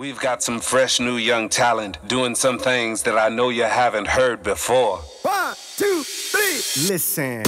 We've got some fresh new young talent doing some things that I know you haven't heard before. One, two, three, listen.